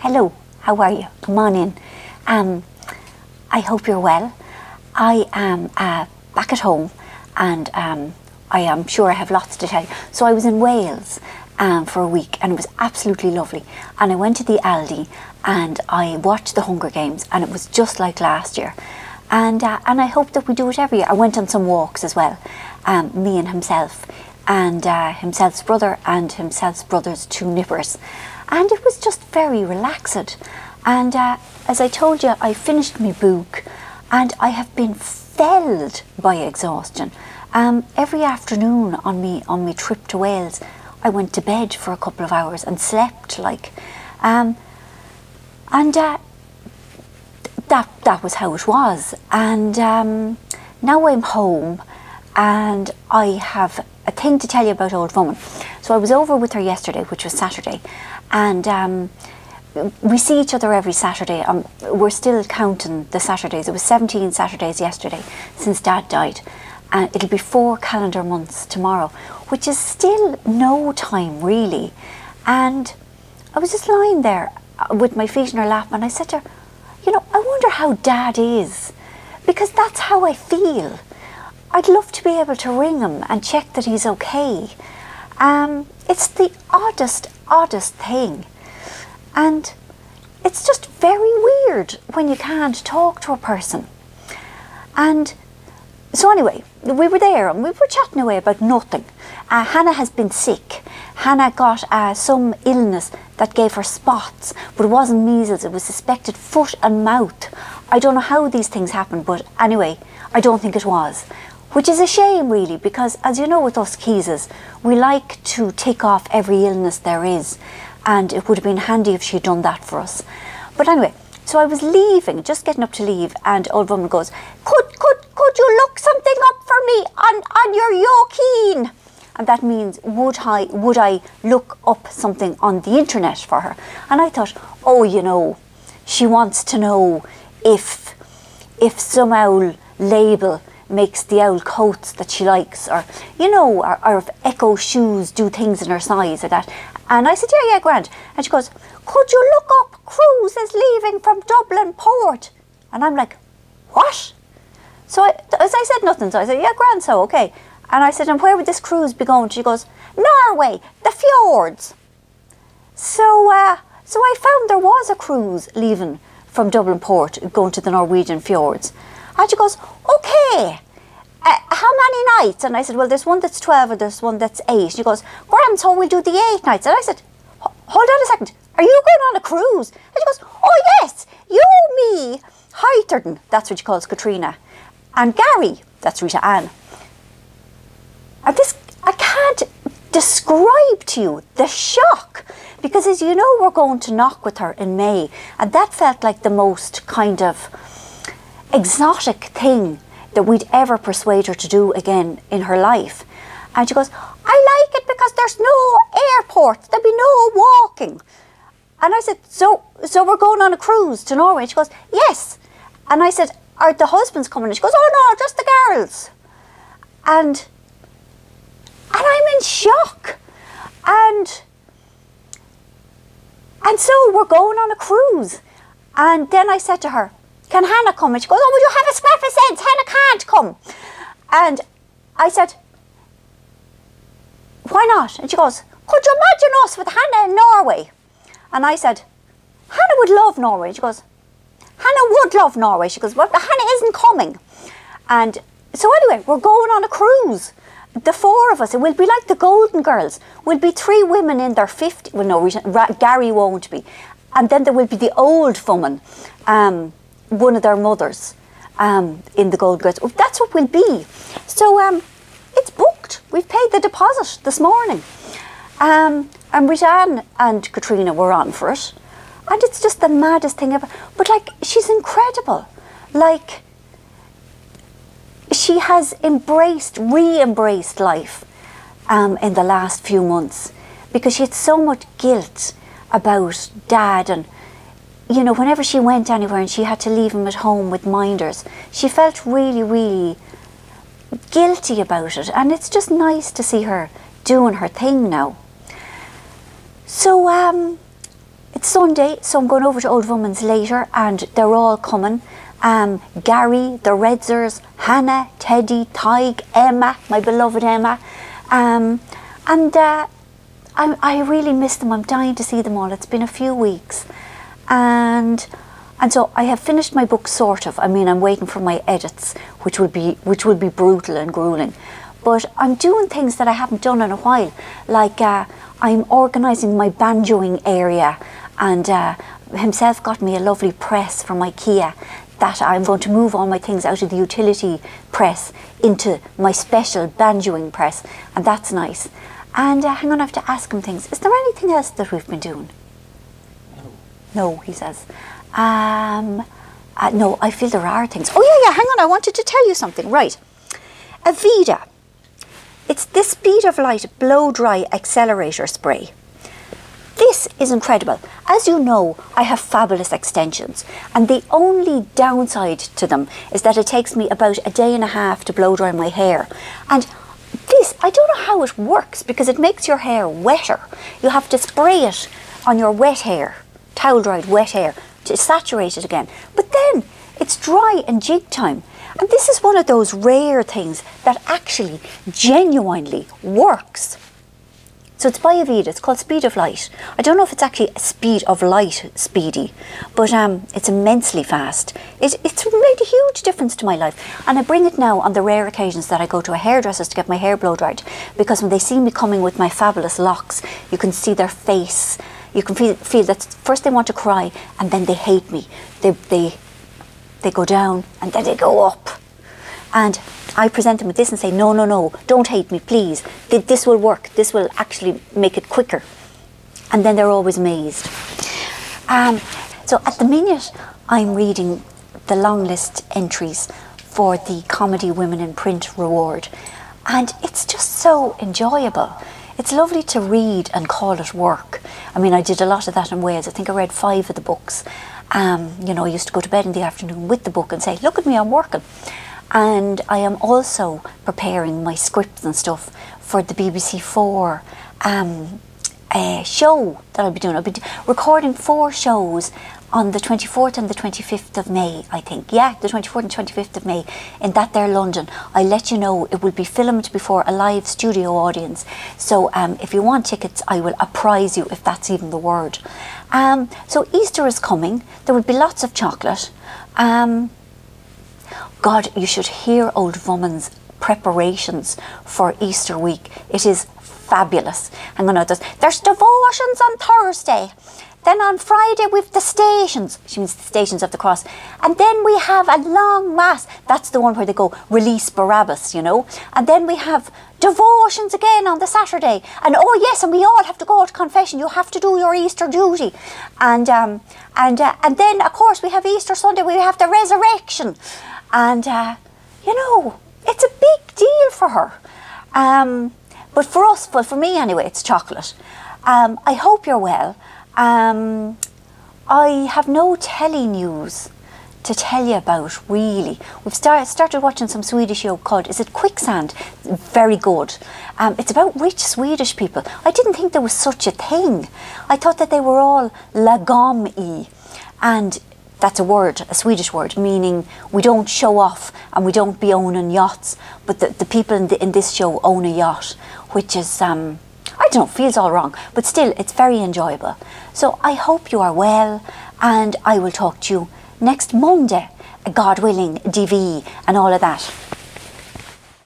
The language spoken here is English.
Hello, how are you? Come on in. Um, I hope you're well. I am uh, back at home and um, I am sure I have lots to tell you. So I was in Wales um, for a week and it was absolutely lovely. And I went to the Aldi and I watched the Hunger Games and it was just like last year. And, uh, and I hope that we do it every year. I went on some walks as well, um, me and himself, and uh, himself's brother and himself's brother's two nippers. And it was just very relaxed. And uh, as I told you, I finished my book and I have been felled by exhaustion. Um, every afternoon on me on my trip to Wales, I went to bed for a couple of hours and slept like, um, and uh, that that was how it was. And um, now I'm home, and I have a thing to tell you about old woman. So I was over with her yesterday, which was Saturday, and. Um, we see each other every Saturday. Um, we're still counting the Saturdays. It was 17 Saturdays yesterday since Dad died. And it'll be four calendar months tomorrow, which is still no time really. And I was just lying there uh, with my feet in her lap and I said to her, you know, I wonder how Dad is. Because that's how I feel. I'd love to be able to ring him and check that he's okay. Um, it's the oddest, oddest thing. And it's just very weird when you can't talk to a person. And so, anyway, we were there and we were chatting away about nothing. Uh, Hannah has been sick. Hannah got uh, some illness that gave her spots, but it wasn't measles, it was suspected foot and mouth. I don't know how these things happen, but anyway, I don't think it was. Which is a shame, really, because as you know, with us Keyeses, we like to tick off every illness there is and it would have been handy if she'd done that for us. But anyway, so I was leaving, just getting up to leave, and old woman goes, "Could could could you look something up for me on on your Yokeen?" And that means would I would I look up something on the internet for her? And I thought, oh, you know, she wants to know if if some owl label makes the owl coats that she likes, or you know, or, or if Ecco shoes do things in her size or that. And I said, yeah, yeah, Grant. And she goes, could you look up cruises leaving from Dublin port? And I'm like, what? So I, as I said nothing, so I said, yeah, Grant, so okay. And I said, and where would this cruise be going? She goes, Norway, the fjords. So, uh, so I found there was a cruise leaving from Dublin port going to the Norwegian fjords. And she goes, okay, uh, how many nights? And I said, well, there's one that's 12 and there's one that's 8. She goes, Grant, so we'll do the 8 nights. And I said, hold on a second, are you going on a cruise? And she goes, oh yes, you, me, Hyterton, that's what she calls Katrina, and Gary, that's Rita Ann. And this, I can't describe to you the shock because as you know we're going to Knock with her in May and that felt like the most kind of exotic thing that we'd ever persuade her to do again in her life. And she goes, I like it because there's no airport, there'll be no walking. And I said, so, so we're going on a cruise to Norway? And she goes, yes. And I said, are the husbands coming? And she goes, oh no, just the girls. And, and I'm in shock. And, and so we're going on a cruise. And then I said to her, can Hannah come? And she goes, oh, would you have a scrap of sense? Hannah can't come. And I said, why not? And she goes, could you imagine us with Hannah in Norway? And I said, Hannah would love Norway. She goes, Hannah would love Norway. She goes, well, Hannah isn't coming. And so anyway, we're going on a cruise. The four of us, it will be like the Golden Girls. We'll be three women in their 50s. Well, no, Gary won't be. And then there will be the old woman. Um, one of their mothers um, in the Gold Girls. That's what we'll be. So um, it's booked. We've paid the deposit this morning. Um, and Ritanne and Katrina were on for it. And it's just the maddest thing ever. But like, she's incredible. Like, she has embraced, re embraced life um, in the last few months because she had so much guilt about dad and you know, whenever she went anywhere and she had to leave him at home with minders, she felt really, really guilty about it. And it's just nice to see her doing her thing now. So, um, it's Sunday, so I'm going over to Old Woman's later, and they're all coming. Um, Gary, the Redzers, Hannah, Teddy, Tig, Emma, my beloved Emma. Um, and uh, I, I really miss them. I'm dying to see them all. It's been a few weeks. And and so I have finished my book sort of. I mean I'm waiting for my edits, which would be which would be brutal and grueling. But I'm doing things that I haven't done in a while. Like uh, I'm organising my banjoing area and uh, himself got me a lovely press from IKEA that I'm going to move all my things out of the utility press into my special banjoing press, and that's nice. And uh, hang on, I have to ask him things. Is there anything else that we've been doing? No. He says. Um, uh, no, I feel there are things. Oh, yeah, yeah, hang on, I wanted to tell you something. Right. Aveda. It's this Speed of Light Blow Dry Accelerator Spray. This is incredible. As you know, I have fabulous extensions, and the only downside to them is that it takes me about a day and a half to blow dry my hair. And this, I don't know how it works because it makes your hair wetter. You have to spray it on your wet hair, towel dried wet hair, to saturate it again. But then it's dry and jig time. And this is one of those rare things that actually genuinely works. So it's by Aveda, it's called Speed of Light. I don't know if it's actually Speed of Light speedy, but um, it's immensely fast. It, it's made a huge difference to my life. And I bring it now on the rare occasions that I go to a hairdresser's to get my hair blow dried, because when they see me coming with my fabulous locks, you can see their face. You can feel, feel that first they want to cry and then they hate me. They, they, they go down and then they go up. And I present them with this and say, no, no, no, don't hate me, please. This will work. This will actually make it quicker. And then they're always amazed. Um, so at the minute, I'm reading the long list entries for the Comedy Women in Print Reward. And it's just so enjoyable. It's lovely to read and call it work. I mean, I did a lot of that in Wales. I think I read five of the books. Um, you know, I used to go to bed in the afternoon with the book and say, look at me, I'm working and I am also preparing my scripts and stuff for the BBC Four um, uh, show that I'll be doing. I'll be recording four shows on the 24th and the 25th of May, I think. Yeah, the 24th and 25th of May in that there London. I let you know it will be filmed before a live studio audience. So um, if you want tickets, I will apprise you if that's even the word. Um, so Easter is coming. There will be lots of chocolate. Um, God, you should hear Old Woman's preparations for Easter week. It is fabulous. Hang on, there's, there's devotions on Thursday. Then on Friday we've the stations. She means the stations of the cross. And then we have a long mass. That's the one where they go release Barabbas, you know. And then we have devotions again on the Saturday. And oh yes, and we all have to go to confession. You have to do your Easter duty. And um, and uh, and then of course we have Easter Sunday. We have the resurrection. And, uh, you know, it's a big deal for her. Um, but for us, well, for me anyway, it's chocolate. Um, I hope you're well. Um, I have no telly news to tell you about, really. We've start, started watching some Swedish show called, is it Quicksand? Very good. Um, it's about rich Swedish people. I didn't think there was such a thing. I thought that they were all lagom-y. And that's a word, a Swedish word, meaning we don't show off and we don't be owning yachts. But the, the people in, the, in this show own a yacht, which is, um, I don't know, feels all wrong. But still, it's very enjoyable. So I hope you are well and I will talk to you next Monday, God willing, DV and all of that.